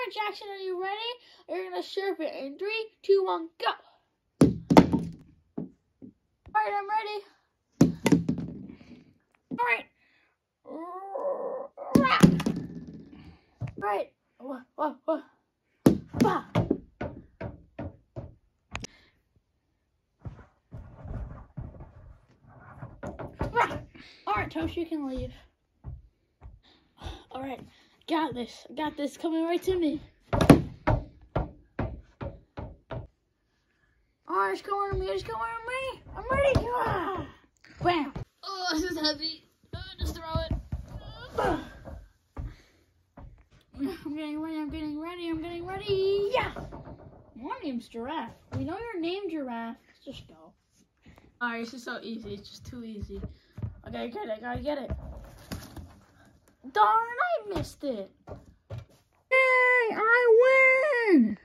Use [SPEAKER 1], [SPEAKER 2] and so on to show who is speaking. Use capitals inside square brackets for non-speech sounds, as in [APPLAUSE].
[SPEAKER 1] right, Jackson, are you ready? You're gonna surf it in three, two, one, go. All right, I'm ready. All right. Bah. Right. All right, Toast, you can leave. All right, got this. I got this coming right to me. Right, it's coming to me. It's coming to me. I'm ready. Ah. Bam. Oh, this is heavy. Uh, just throw it. [SIGHS] I'm getting ready. I'm getting ready. I'm getting ready. Yeah. My name's Giraffe. We know your name, Giraffe. Let's just go. Alright, this is so easy. It's just too easy. I gotta get it. I gotta get it. Darn, missed it. Yay, I win!